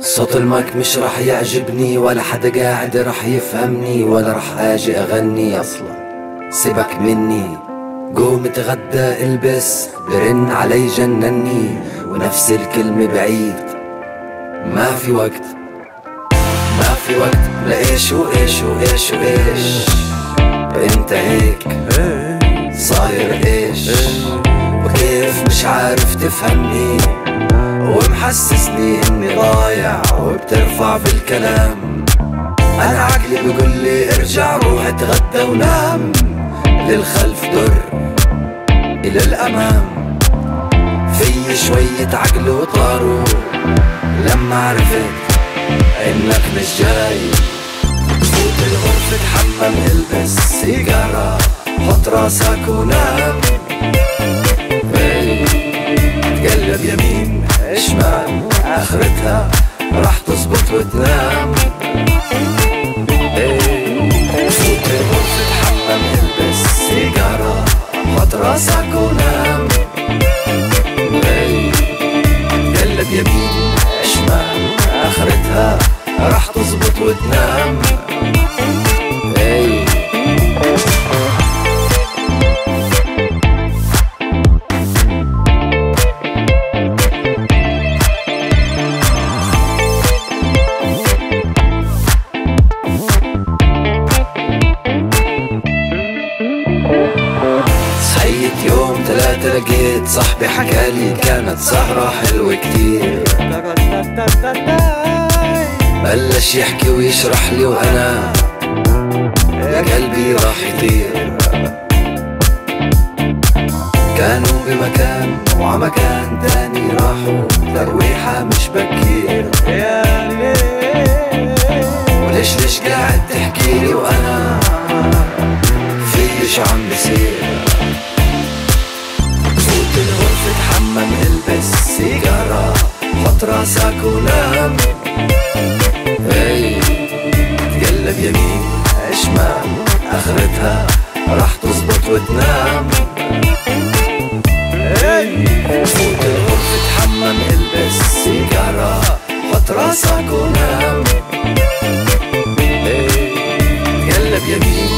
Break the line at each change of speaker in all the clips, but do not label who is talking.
صوت المايك مش رح يعجبني ولا حدا قاعد رح يفهمني ولا رح آجي أغني. أصلا. سيبك مني. قوم اتغدى البس برن علي جنني ونفس الكلمة بعيد. ما في وقت. ما في وقت. لإيش وإيش وإيش وإيش. انت عارف تفهمني ومحسسني إني ضايع وبترفع في الكلام أنا عقلي بقول لي ارجع روح اتغدى ونام. للخلف در إلى الأمام. في شوية عقل وطاروا لما عرفت إنك مش جاي. فوت الغرفة تحمم البس سيجارة. حط راسك ونام. تقلب يمين شمال آخرتها راح تزبط وتنام. فوت الغرفة تحمم إلبس سيجارة حط راسك ونام. قلب يمين شمال آخرتها راح تزبط وتنام. يوم ثلاثة لقيت صاحبي حكالي كانت سهرة حلوة كتير. بلش يحكي ويشرح لي وأنا يا قلبي راح يطير. كانوا بمكان وعمكان تاني راحوا ترويحة مش بكير. وليش ليش قاعد تحكي لي وأنا؟ في شو عم بصير تحمم البس سيجارة حط راسك ونام هي تقلب يمين شمال آخرتها راح تزبط وتنام. فوت الغرفة تحمم البس سيجارة حط راسك ونام تقلب يمين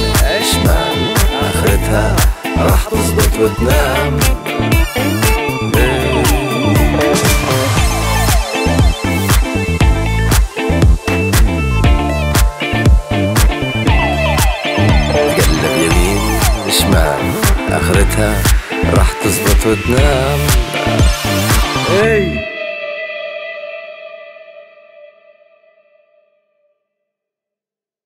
شمال آخرتها راح تزبط وتنام. شمال آخرتها راح تزبط وتنام
Hey!